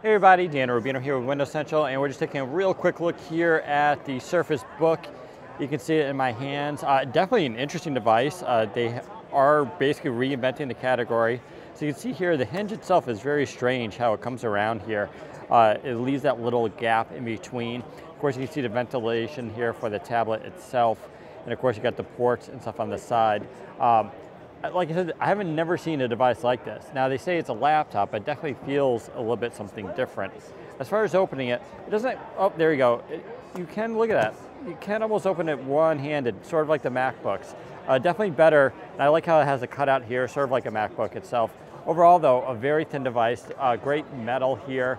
Hey everybody, Dan Rubino here with Windows Central and we're just taking a real quick look here at the Surface Book. You can see it in my hands. Uh, definitely an interesting device. Uh, they are basically reinventing the category. So you can see here the hinge itself is very strange how it comes around here. Uh, it leaves that little gap in between. Of course you can see the ventilation here for the tablet itself. And of course you got the ports and stuff on the side. Um, like I said, I haven't never seen a device like this. Now they say it's a laptop, but it definitely feels a little bit something different. As far as opening it, it doesn't, oh, there you go. It, you can, look at that. You can almost open it one-handed, sort of like the MacBooks. Uh, definitely better, and I like how it has a cutout here, sort of like a MacBook itself. Overall though, a very thin device, uh, great metal here.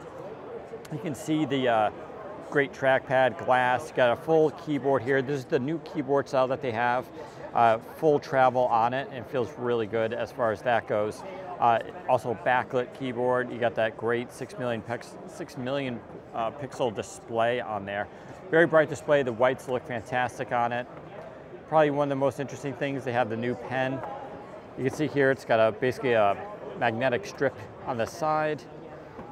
You can see the uh, great trackpad, glass, got a full keyboard here. This is the new keyboard style that they have. Uh, full travel on it and feels really good as far as that goes. Uh, also backlit keyboard, you got that great 6 million, pix 6 million uh, pixel display on there. Very bright display, the whites look fantastic on it. Probably one of the most interesting things, they have the new pen. You can see here it's got a basically a magnetic strip on the side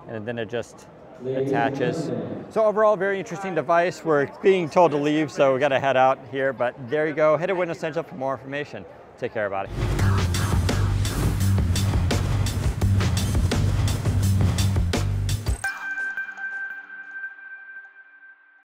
and then it just attaches. So overall, very interesting device. We're being told to leave, so we got to head out here, but there you go. Head to Windows Central for more information. Take care, everybody.